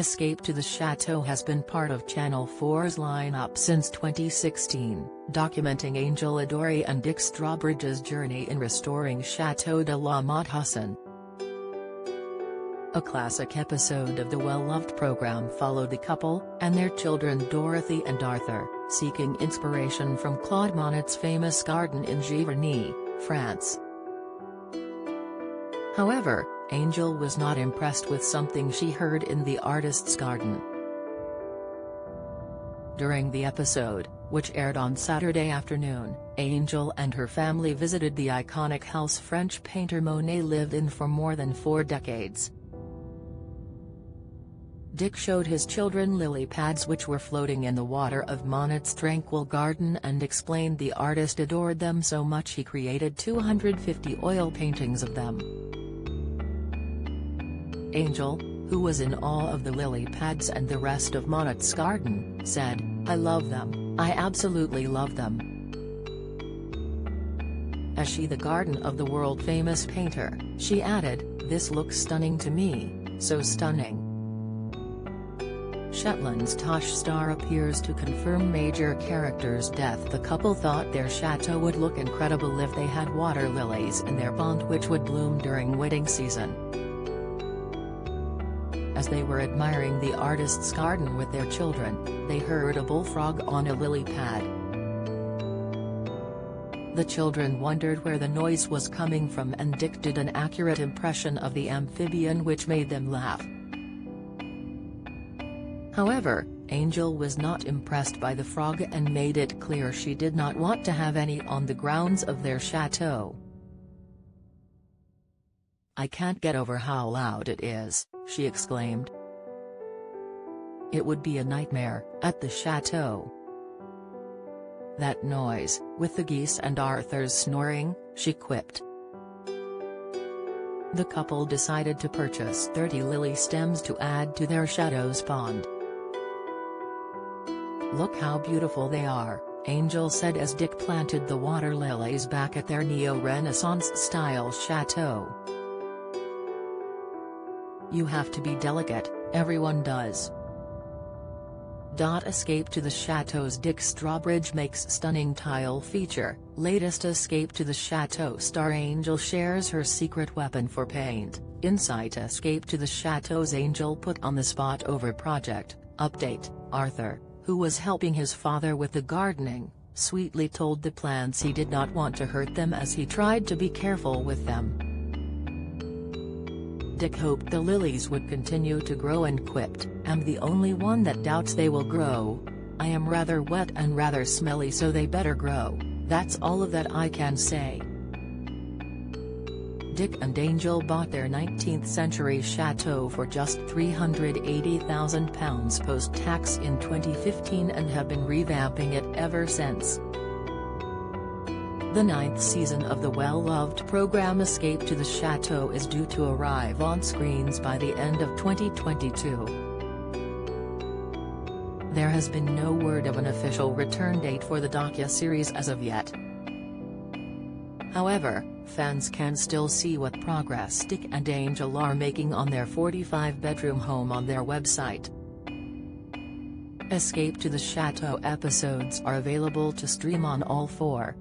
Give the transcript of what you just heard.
Escape to the Chateau has been part of Channel 4's lineup since 2016, documenting Angel Adoree and Dick Strawbridge's journey in restoring Chateau de la Motte Husson. A classic episode of the well-loved program followed the couple, and their children Dorothy and Arthur, seeking inspiration from Claude Monet's famous garden in Giverny, France. However, Angel was not impressed with something she heard in the artist's garden. During the episode, which aired on Saturday afternoon, Angel and her family visited the iconic house French painter Monet lived in for more than four decades. Dick showed his children lily pads which were floating in the water of Monet's tranquil garden and explained the artist adored them so much he created 250 oil paintings of them. Angel, who was in awe of the lily pads and the rest of Monet's garden, said, I love them, I absolutely love them. As she the garden of the world-famous painter, she added, this looks stunning to me, so stunning. Shetland's Tosh Star appears to confirm major character's death the couple thought their chateau would look incredible if they had water lilies in their pond which would bloom during wedding season as they were admiring the artist's garden with their children, they heard a bullfrog on a lily pad. The children wondered where the noise was coming from and Dick did an accurate impression of the amphibian which made them laugh. However, Angel was not impressed by the frog and made it clear she did not want to have any on the grounds of their chateau. I can't get over how loud it is she exclaimed. It would be a nightmare, at the chateau. That noise, with the geese and Arthur's snoring, she quipped. The couple decided to purchase 30 lily stems to add to their Chateau's pond. Look how beautiful they are, Angel said as Dick planted the water lilies back at their neo-Renaissance style chateau. You have to be delicate, everyone does. Dot Escape to the Chateau's Dick Strawbridge makes stunning tile feature, latest Escape to the Chateau star Angel shares her secret weapon for paint, Insight Escape to the Chateau's Angel put on the spot over project, update, Arthur, who was helping his father with the gardening, sweetly told the plants he did not want to hurt them as he tried to be careful with them. Dick hoped the lilies would continue to grow and quipped, "I'm the only one that doubts they will grow. I am rather wet and rather smelly so they better grow, that's all of that I can say. Dick and Angel bought their 19th-century chateau for just £380,000 post-tax in 2015 and have been revamping it ever since. The ninth season of the well-loved program Escape to the Chateau is due to arrive on screens by the end of 2022. There has been no word of an official return date for the docu-series as of yet. However, fans can still see what progress Dick and Angel are making on their 45-bedroom home on their website. Escape to the Chateau episodes are available to stream on All 4.